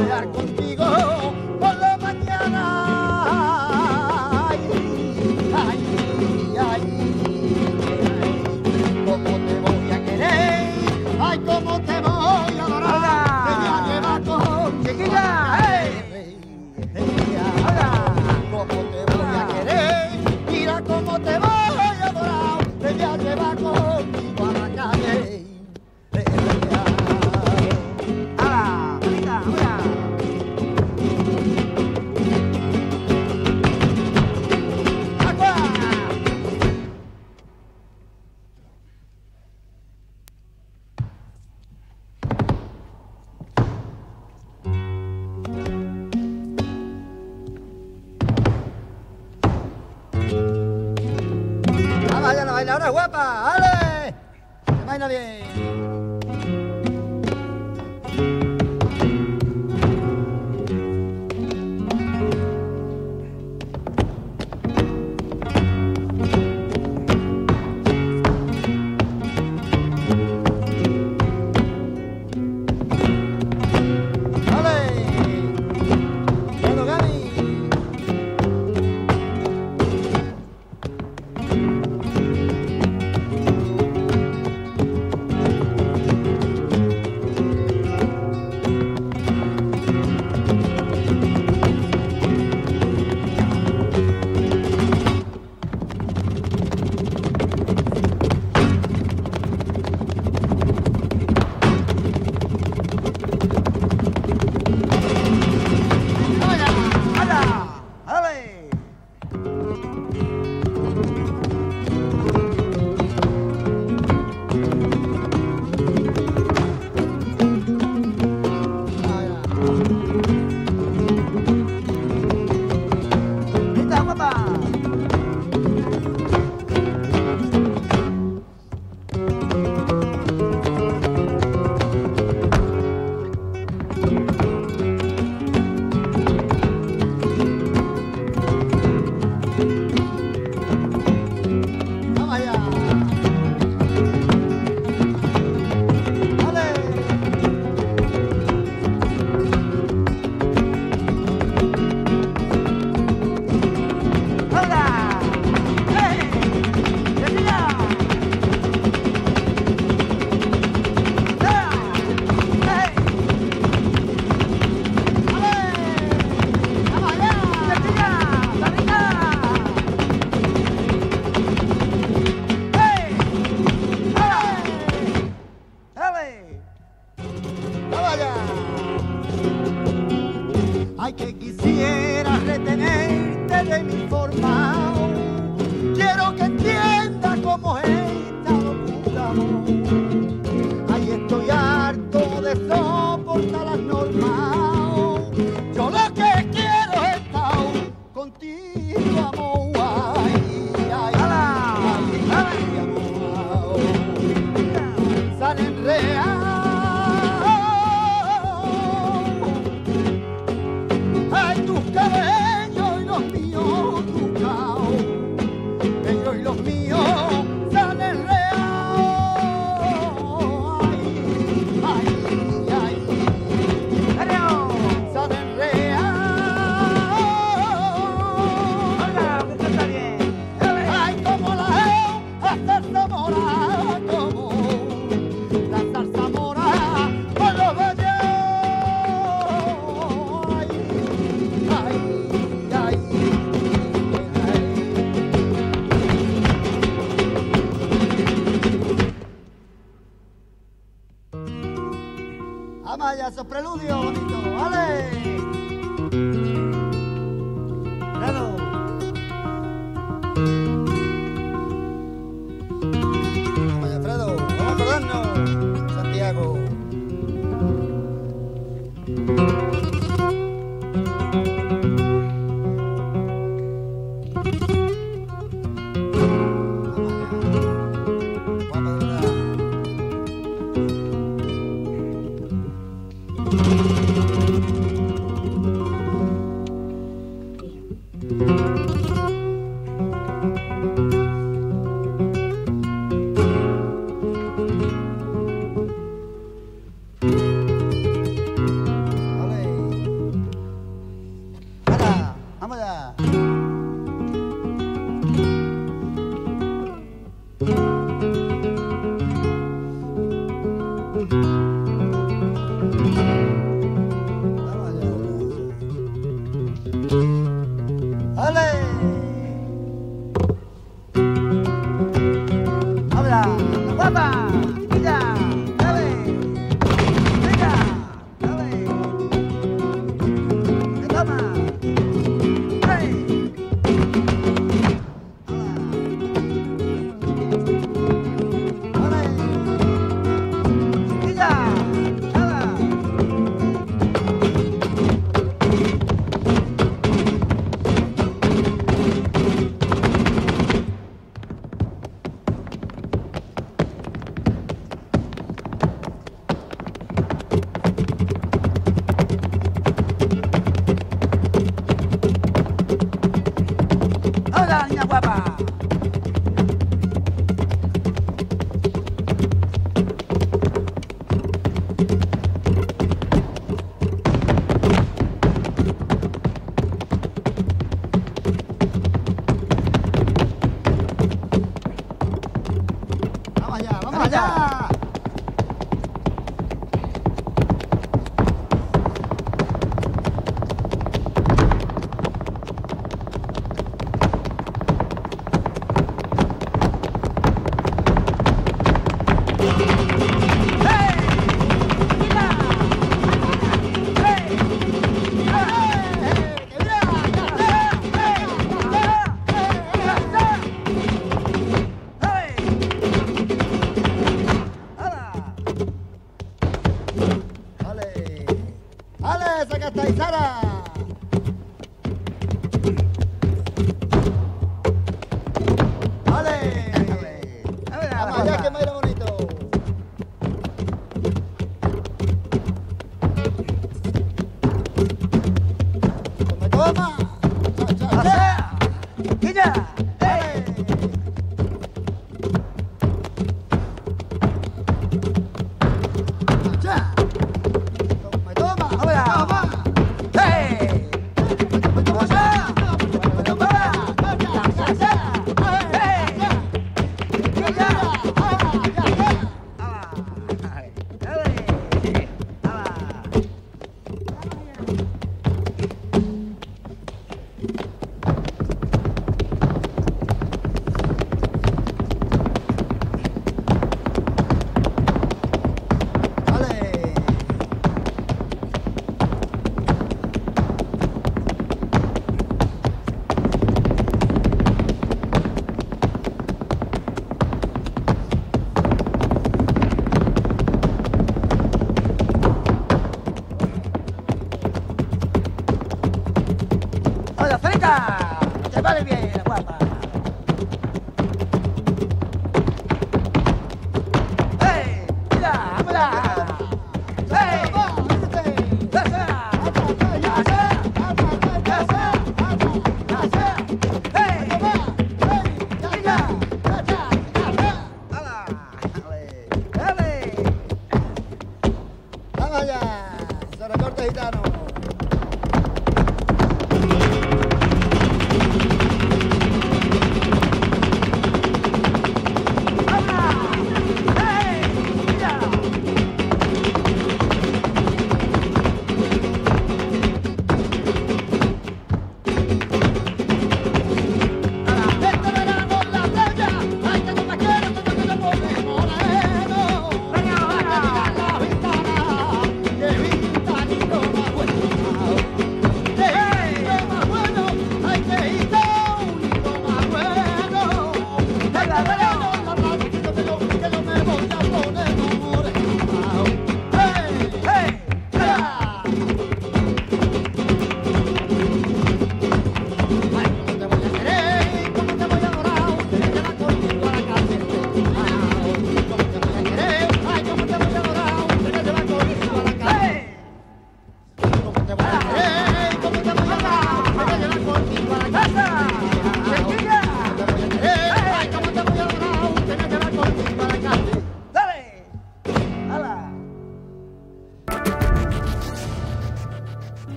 olhar com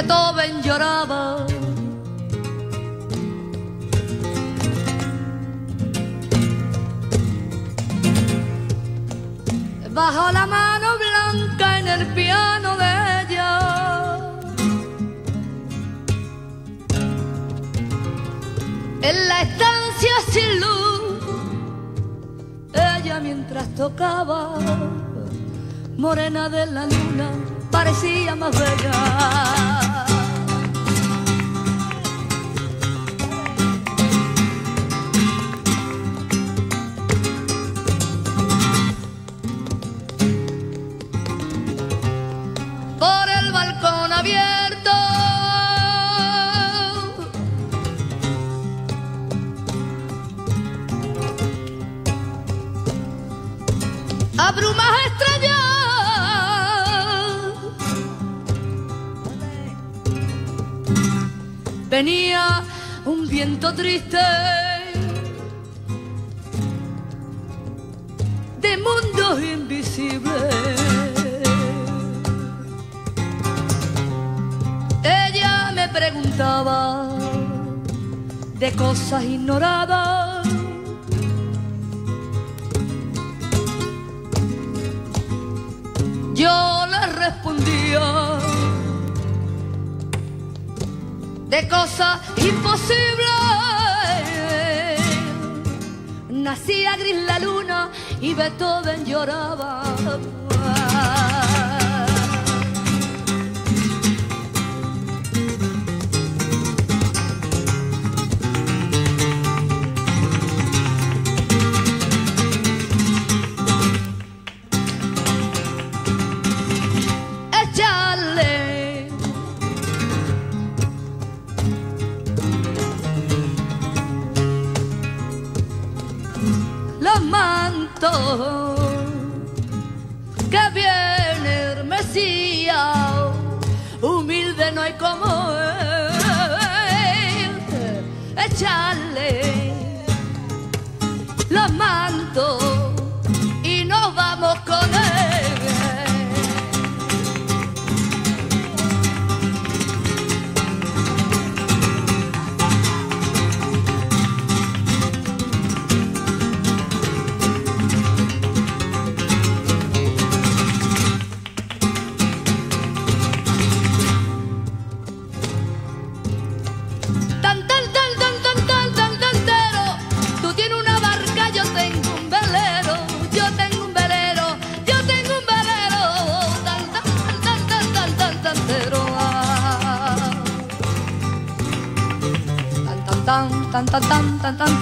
Beethoven lloraba siento triste de mundos invisibles. Ella me preguntaba de cosas ignoradas. y Beethoven lloraba. dun dun dun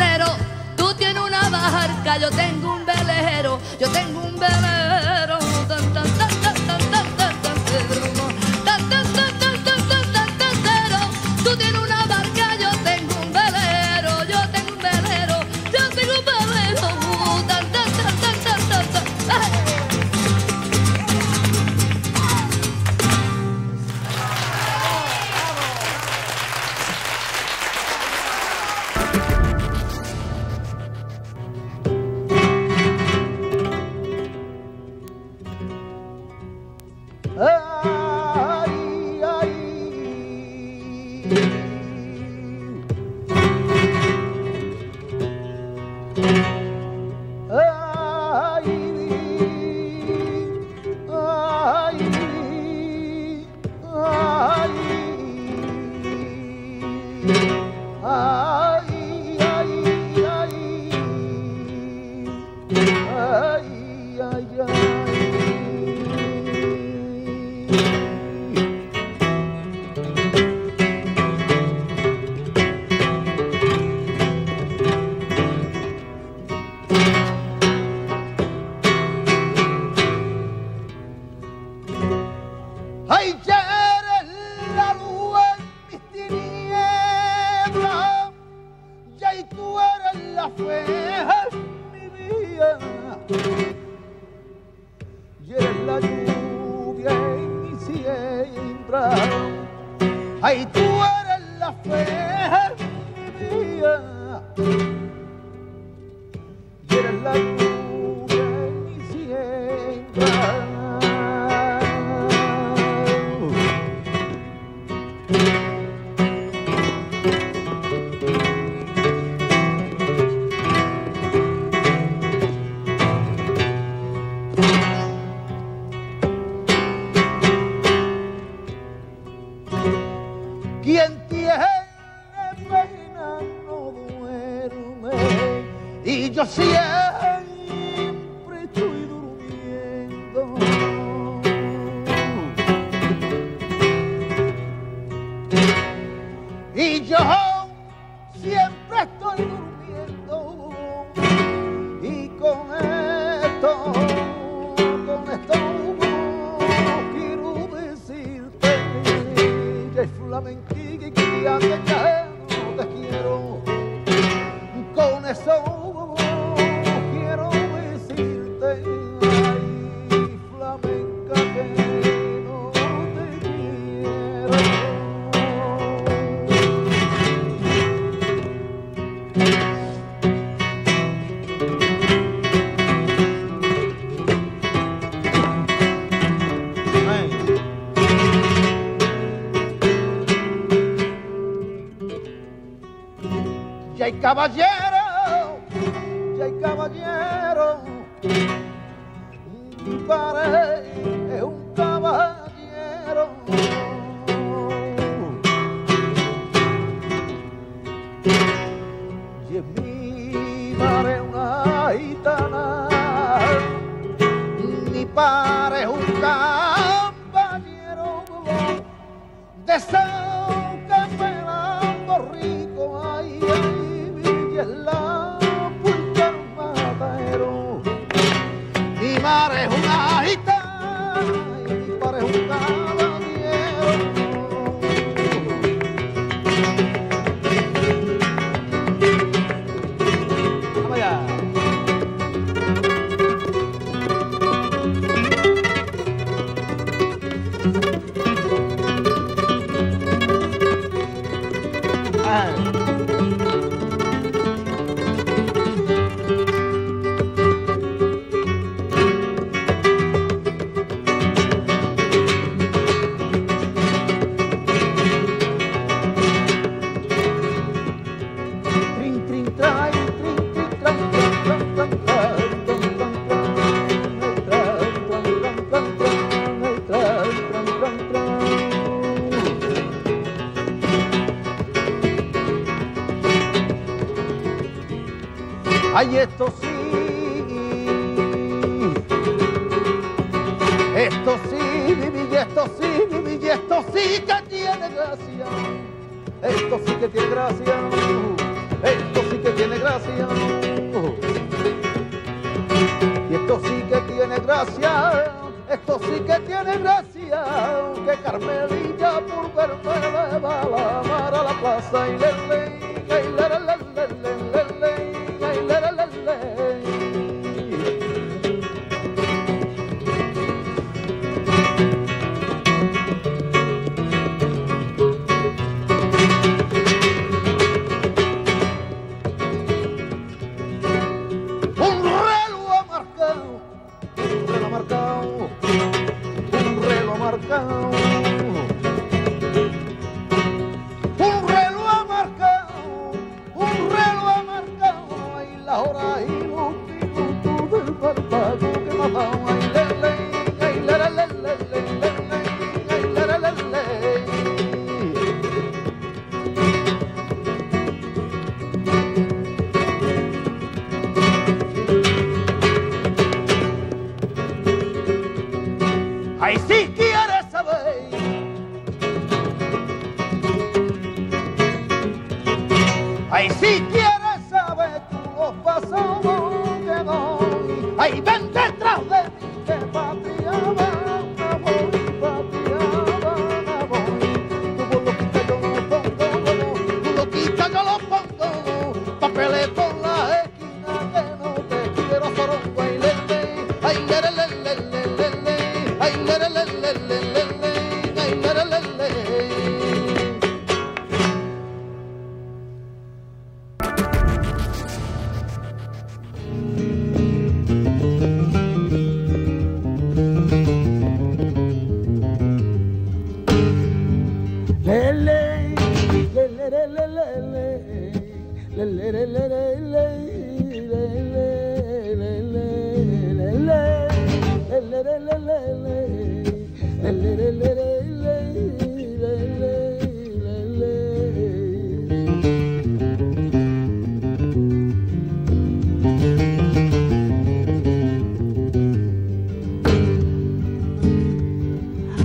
hay caballero, ya hay caballero, mi padre es un caballero. Y es mi madre una gitana, mi padre. tiene gracia, esto sí que tiene gracia, que Carmelilla por verme va a lavar a la plaza y le, le, le, le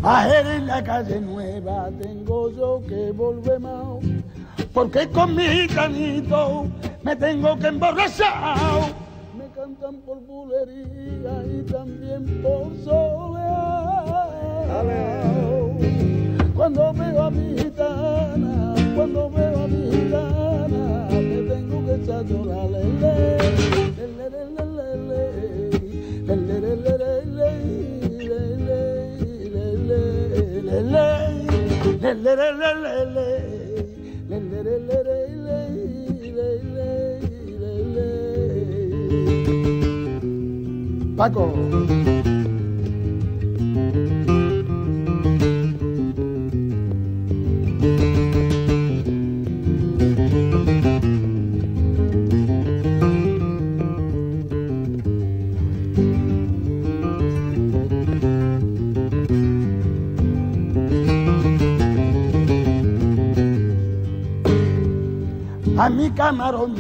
Ayer en la calle nueva tengo yo que volver más porque con mi gitanito me tengo que emborrachar. Me cantan por bulería y también por soleado. Cuando veo a mi gitana, cuando veo a mi gitana, me tengo que echar llorar. Lele, lele, lele, lele, lele, Paco. A mi camarón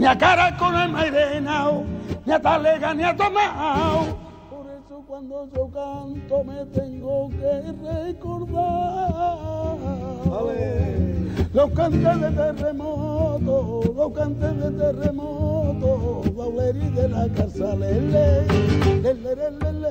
ni a cara con el mairenao, ni a talega ni a tomao. Por eso cuando yo canto me tengo que recordar. Los cantes de terremoto, los cantes de terremoto, Bauleri de la casa, lele, lele, lele,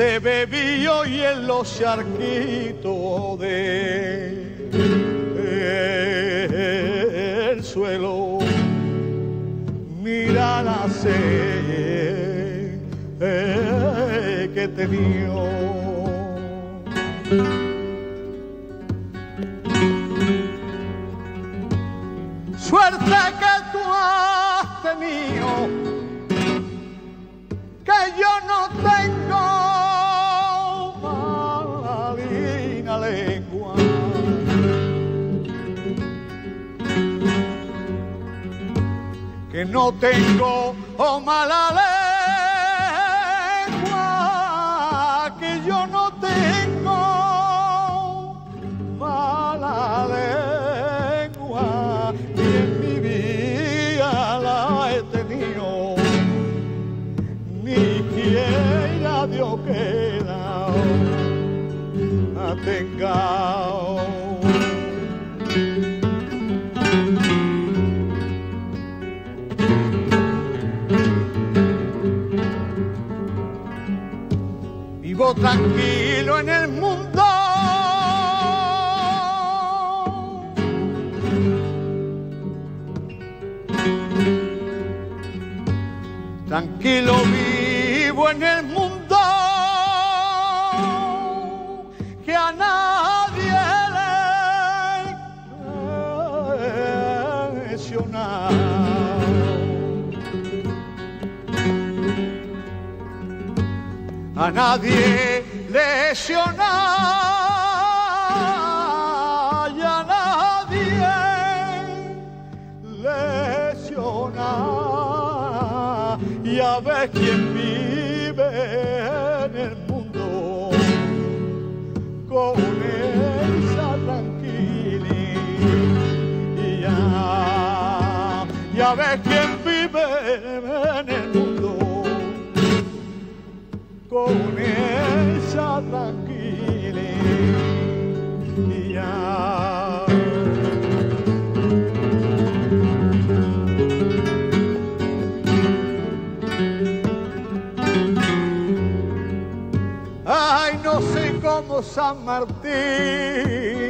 ese bebío y en los charquitos de el suelo mira la sed que tenía. Que no tengo oh, mala lengua, que yo no tengo mala lengua, y en mi vida la he tenido ni quiera Dios que la tenga. Tranquilo en el mundo. Tranquilo vivo en el A nadie lesiona y a nadie lesiona. Y a ver quién vive en el mundo con esa tranquilidad. Y a ver quién vive en el mundo con esa tranquilidad. Ay, no sé cómo San Martín.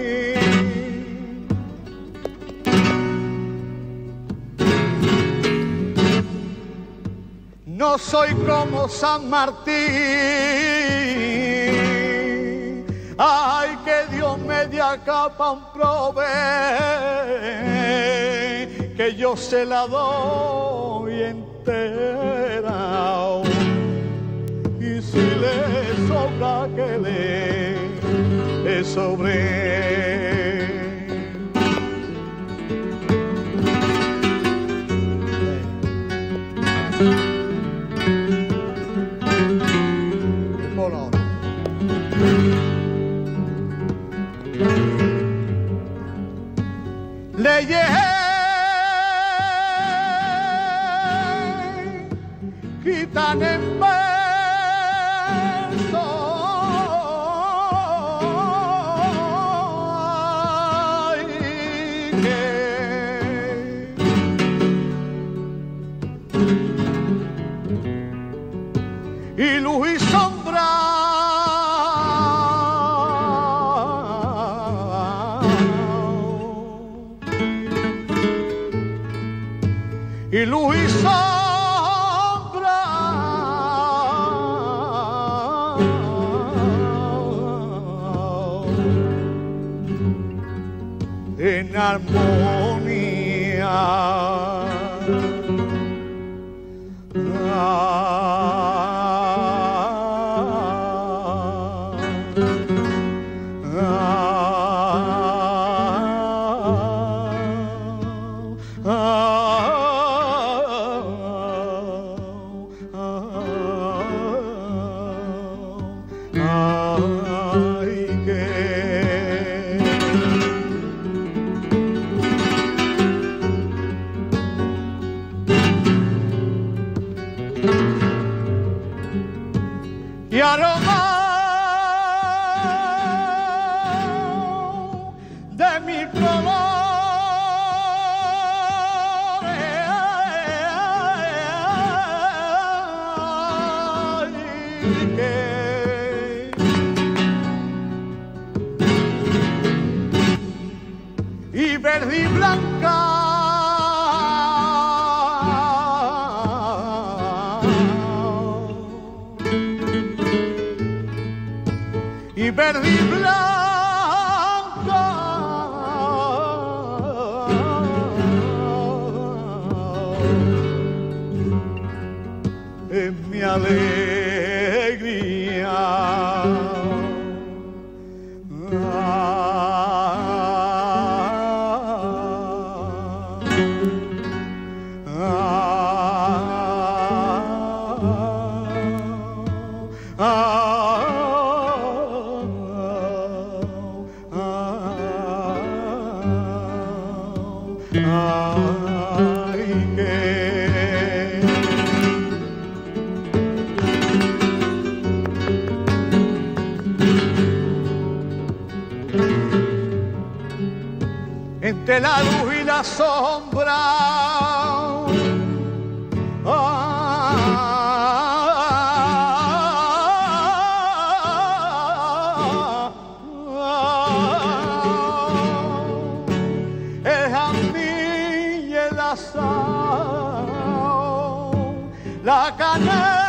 No soy como San Martín. Ay, que Dios me dé capa un prove, que yo se la doy entera. Y si le sobra que le sobre. Le quitan en armonía. Mí el asado, la canela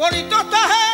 Bonito está eh.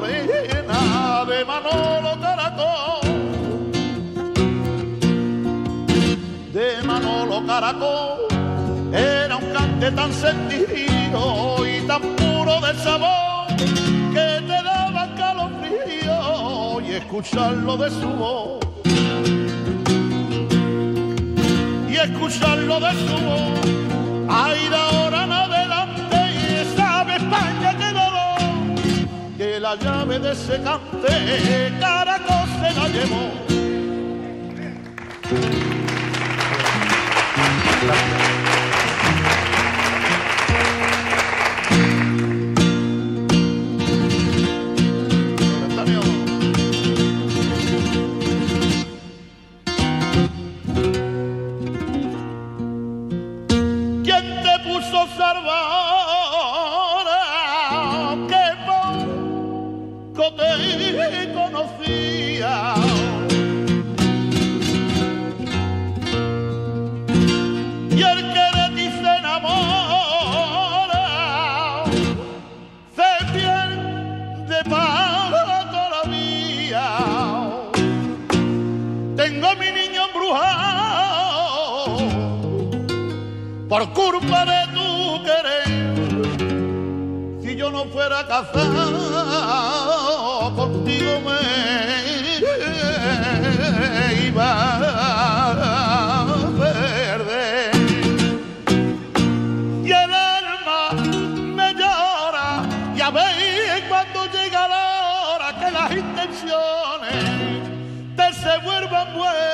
morena de Manolo Caracol, de Manolo Caracol, era un cante tan sentido y tan puro de sabor que te daba calofrío y escucharlo de su voz. Y escucharlo de su voz, ay, de ahora nada la llave de ese café, Caracol se la llevó. What.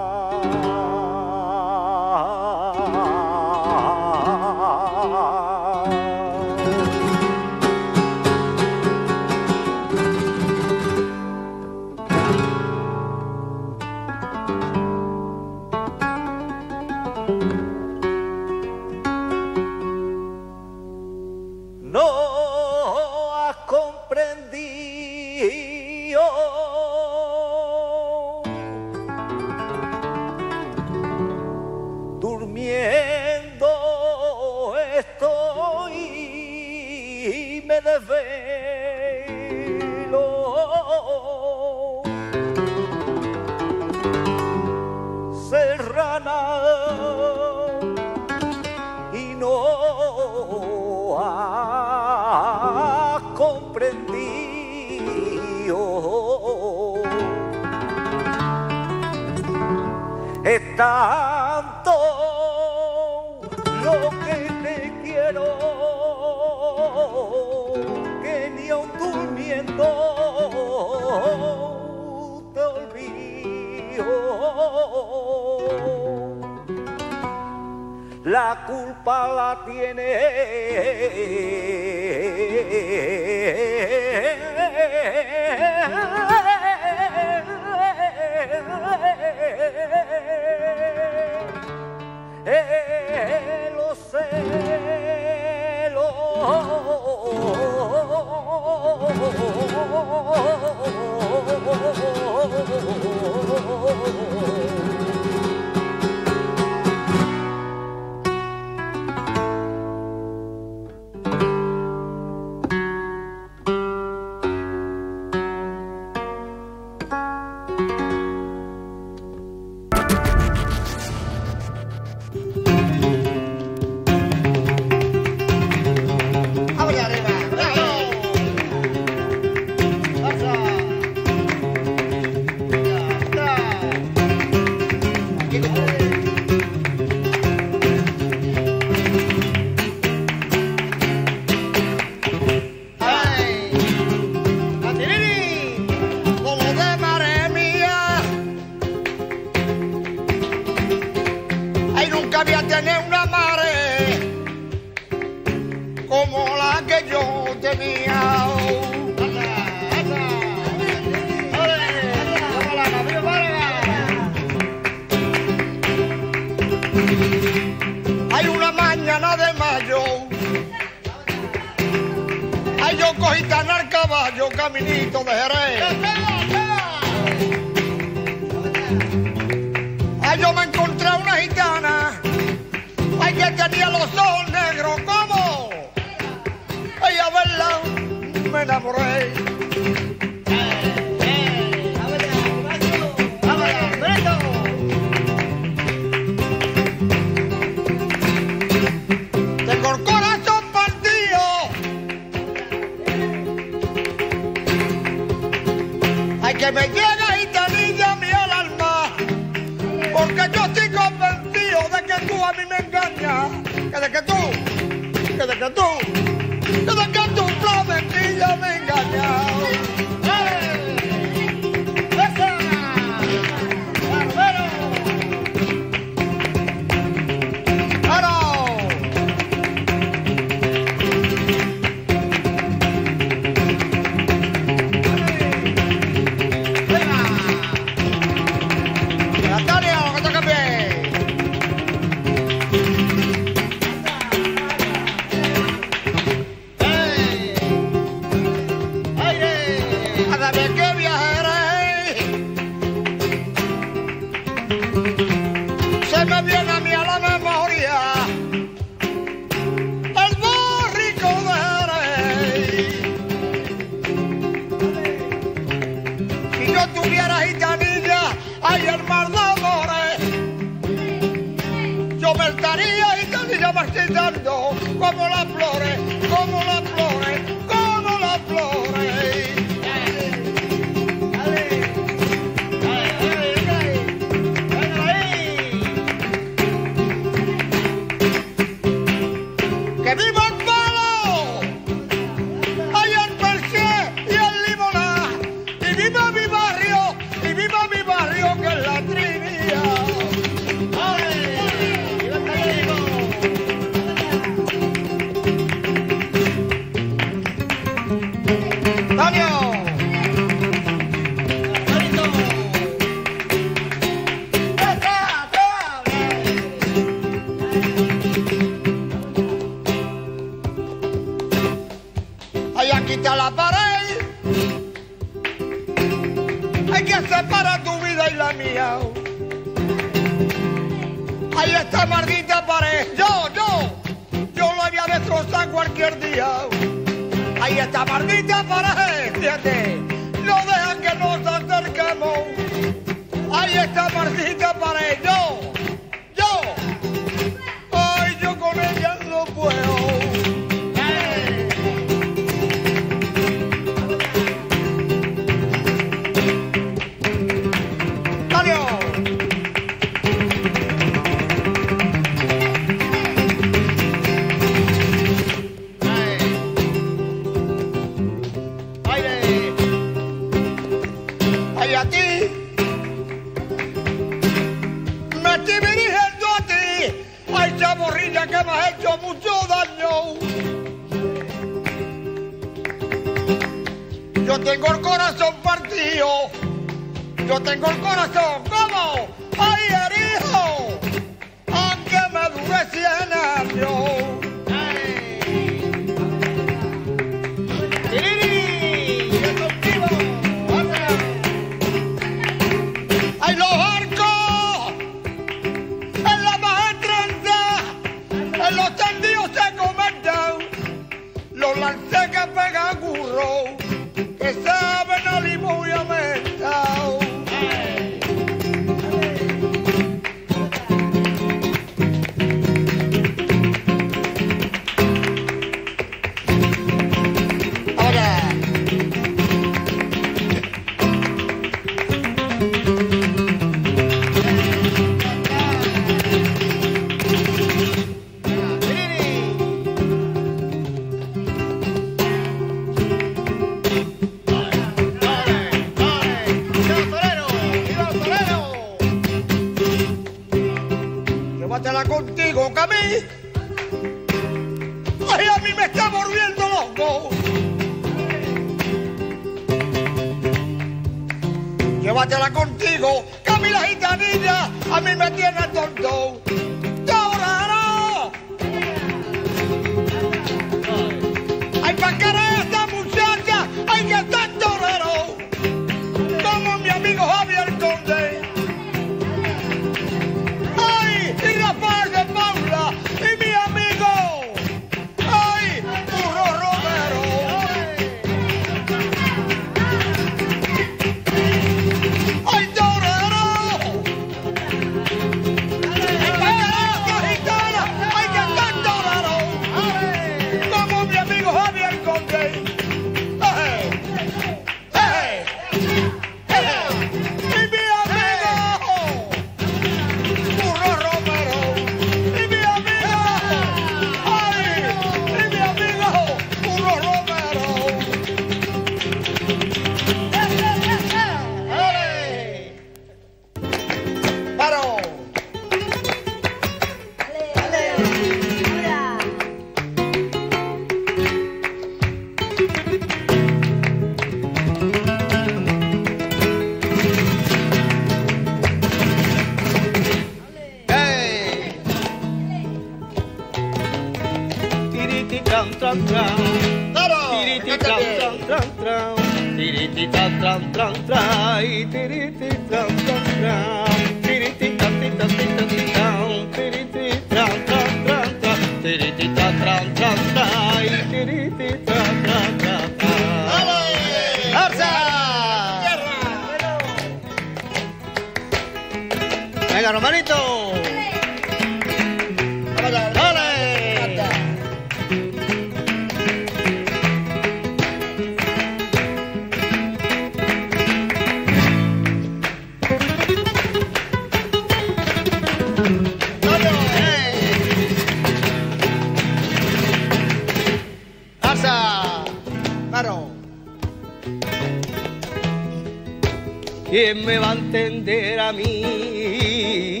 ¿Quién me va a entender a mí?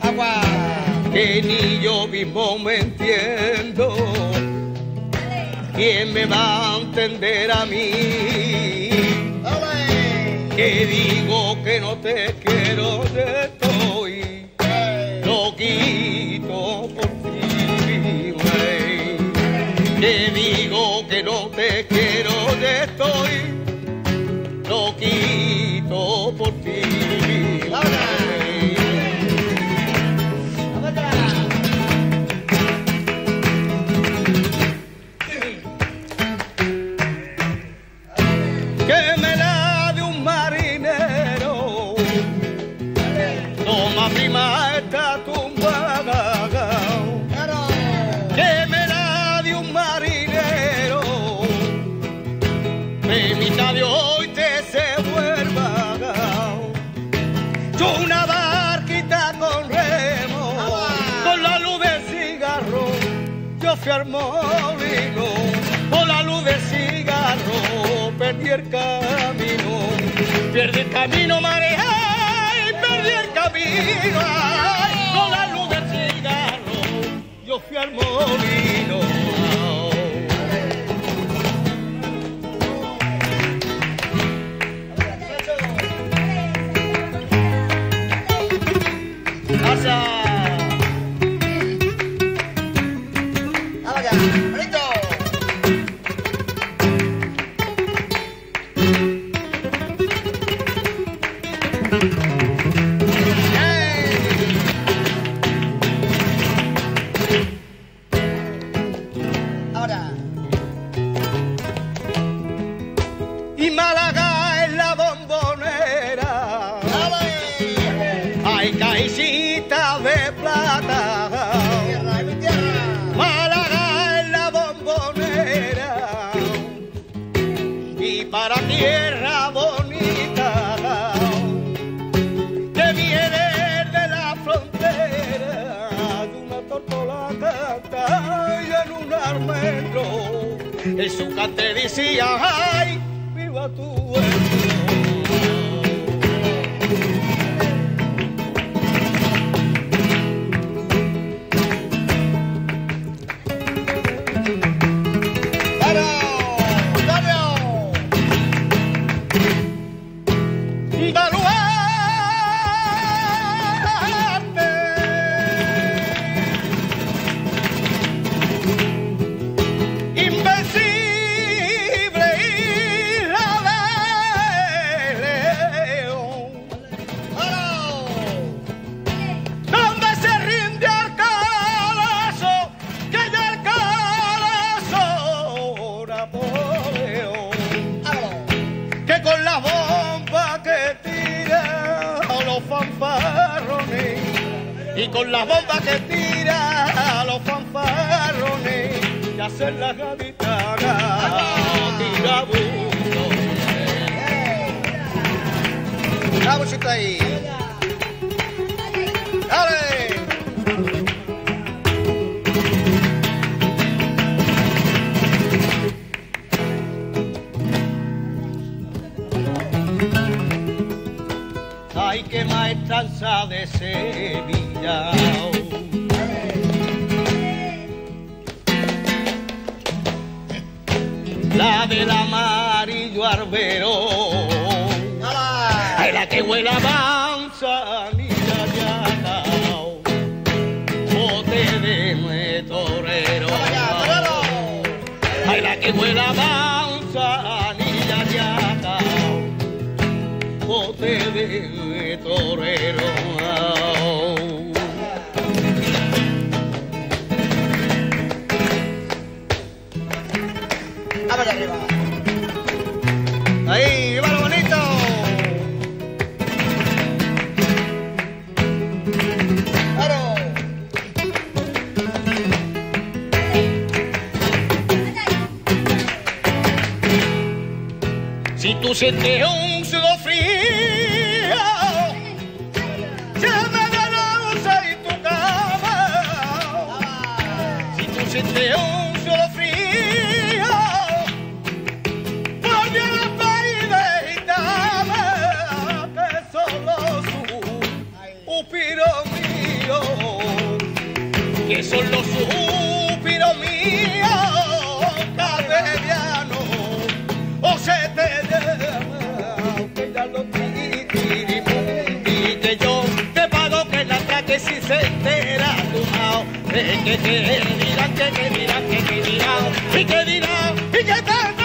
Agua. Que ni yo mismo me entiendo. ¿Quién me va a entender a mí? Que digo que no te quiero de que perdí el camino, mareja, y perdí el camino, con la luz del cigarro, yo fui al molino. Cante ay que maestranza de Sevilla. La del amarillo arbero. Ay, la que huele a manzanilla ya bote de torero. Ay, la que huele a manzanilla Si tú sientes un sudor frío, llama a la luz y tu cama. Si tú sientes un sudor frío, vuelve a la pared y dame que solo suspiro mío, que son los mao, que que dirán, que que dirán, que que dirán, y que dirán, y que tanto